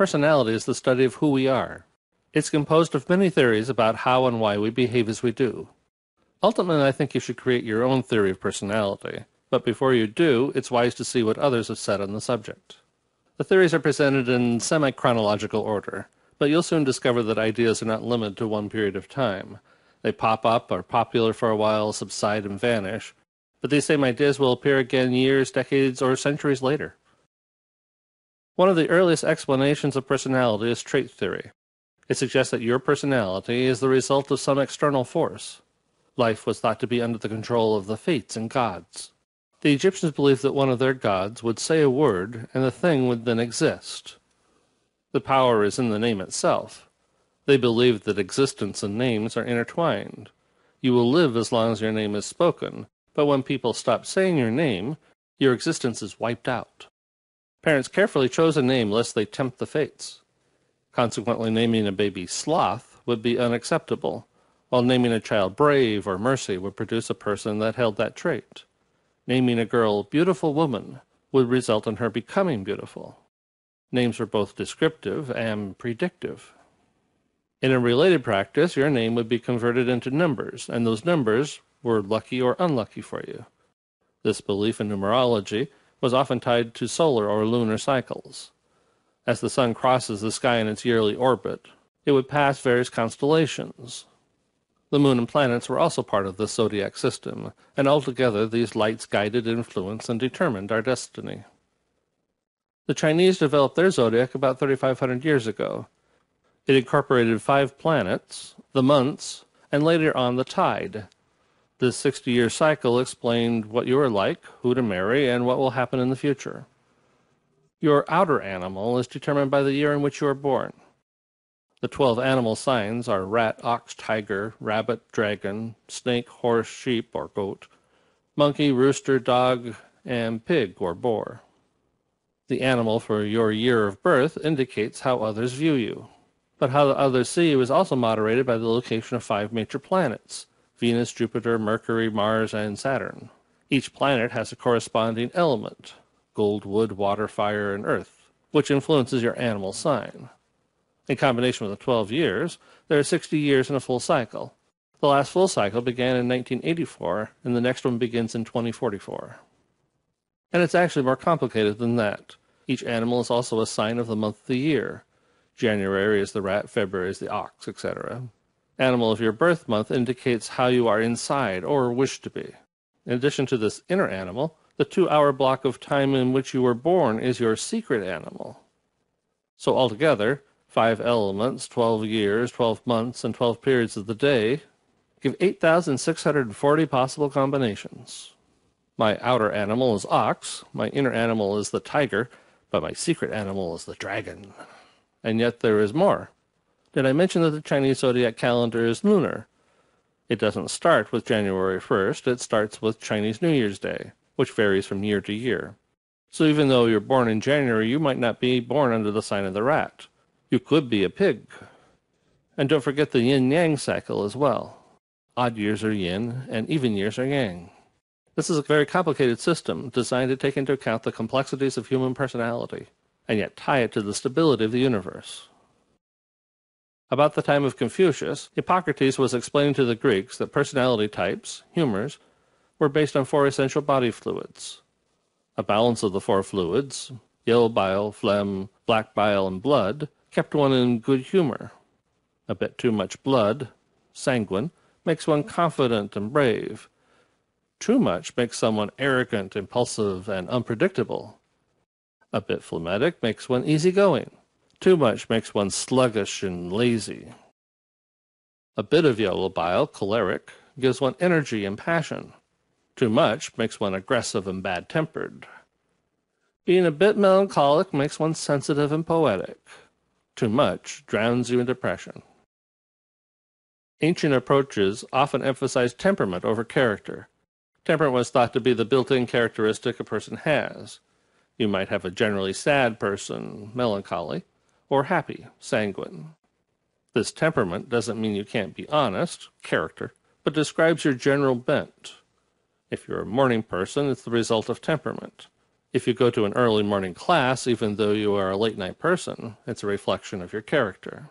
Personality is the study of who we are. It's composed of many theories about how and why we behave as we do. Ultimately, I think you should create your own theory of personality, but before you do, it's wise to see what others have said on the subject. The theories are presented in semi-chronological order, but you'll soon discover that ideas are not limited to one period of time. They pop up, are popular for a while, subside and vanish, but these same ideas will appear again years, decades, or centuries later. One of the earliest explanations of personality is trait theory. It suggests that your personality is the result of some external force. Life was thought to be under the control of the fates and gods. The Egyptians believed that one of their gods would say a word and the thing would then exist. The power is in the name itself. They believed that existence and names are intertwined. You will live as long as your name is spoken, but when people stop saying your name, your existence is wiped out. Parents carefully chose a name lest they tempt the fates. Consequently, naming a baby Sloth would be unacceptable, while naming a child Brave or Mercy would produce a person that held that trait. Naming a girl Beautiful Woman would result in her becoming beautiful. Names are both descriptive and predictive. In a related practice, your name would be converted into numbers, and those numbers were lucky or unlucky for you. This belief in numerology was often tied to solar or lunar cycles. As the sun crosses the sky in its yearly orbit, it would pass various constellations. The moon and planets were also part of the zodiac system, and altogether these lights guided, influenced, and determined our destiny. The Chinese developed their zodiac about 3,500 years ago. It incorporated five planets, the months, and later on the tide. This 60 year cycle explained what you are like, who to marry, and what will happen in the future. Your outer animal is determined by the year in which you are born. The 12 animal signs are rat, ox, tiger, rabbit, dragon, snake, horse, sheep, or goat, monkey, rooster, dog, and pig or boar. The animal for your year of birth indicates how others view you. But how the others see you is also moderated by the location of five major planets Venus, Jupiter, Mercury, Mars, and Saturn. Each planet has a corresponding element gold, wood, water, fire, and earth, which influences your animal sign. In combination with the 12 years, there are 60 years in a full cycle. The last full cycle began in 1984, and the next one begins in 2044. And it's actually more complicated than that. Each animal is also a sign of the month of the year. January is the rat, February is the ox, etc. Animal of your birth month indicates how you are inside or wish to be. In addition to this inner animal, the two hour block of time in which you were born is your secret animal. So altogether, five elements, 12 years, 12 months, and 12 periods of the day give 8,640 possible combinations. My outer animal is ox, my inner animal is the tiger, but my secret animal is the dragon. And yet there is more. Did I mention that the Chinese zodiac calendar is lunar? It doesn't start with January 1st, it starts with Chinese New Year's Day, which varies from year to year. So even though you're born in January, you might not be born under the sign of the rat. You could be a pig. And don't forget the yin-yang cycle as well. Odd years are yin, and even years are yang. This is a very complicated system designed to take into account the complexities of human personality, and yet tie it to the stability of the universe. About the time of Confucius, Hippocrates was explaining to the Greeks that personality types, humors, were based on four essential body fluids. A balance of the four fluids, yellow bile, phlegm, black bile, and blood, kept one in good humor. A bit too much blood, sanguine, makes one confident and brave, too much makes someone arrogant, impulsive, and unpredictable. A bit phlegmatic makes one easygoing. Too much makes one sluggish and lazy. A bit of yellow bile, choleric, gives one energy and passion. Too much makes one aggressive and bad-tempered. Being a bit melancholic makes one sensitive and poetic. Too much drowns you in depression. Ancient approaches often emphasize temperament over character, Temperament was thought to be the built-in characteristic a person has. You might have a generally sad person, melancholy, or happy, sanguine. This temperament doesn't mean you can't be honest, character, but describes your general bent. If you're a morning person, it's the result of temperament. If you go to an early morning class, even though you are a late night person, it's a reflection of your character.